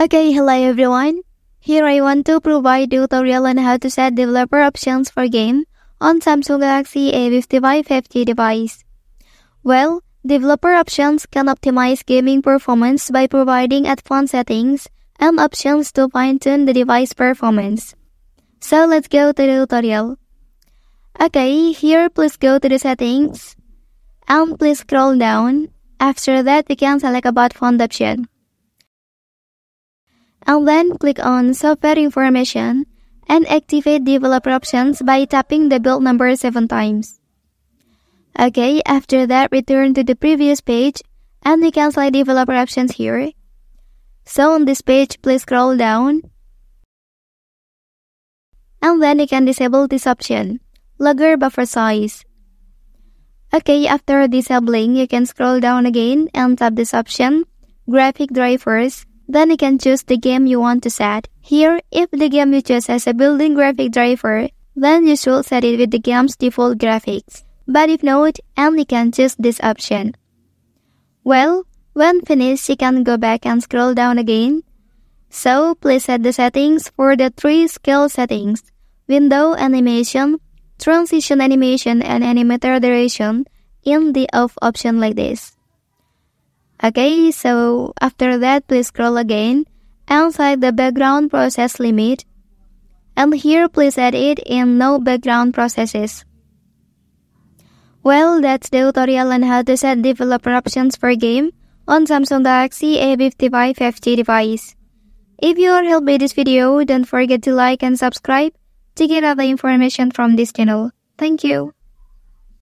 Okay, hello everyone. Here I want to provide tutorial on how to set developer options for game on Samsung Galaxy A55 5G device. Well, developer options can optimize gaming performance by providing advanced settings and options to fine-tune the device performance. So let's go to the tutorial. Okay, here please go to the settings and please scroll down. After that, you can select about phone option. And then click on software information and activate developer options by tapping the build number 7 times. Okay, after that return to the previous page and you can select developer options here. So on this page, please scroll down. And then you can disable this option, logger buffer size. Okay, after disabling, you can scroll down again and tap this option, graphic drivers. Then you can choose the game you want to set. Here, if the game you choose has a built-in graphic driver, then you should set it with the game's default graphics. But if not, only can choose this option. Well, when finished, you can go back and scroll down again. So, please set the settings for the three scale settings, window animation, transition animation and animator duration in the off option like this. Okay, so after that, please scroll again and set the background process limit. And here, please add it in no background processes. Well, that's the tutorial on how to set developer options for game on Samsung Galaxy A55 5G device. If you are helped by this video, don't forget to like and subscribe to get other information from this channel. Thank you.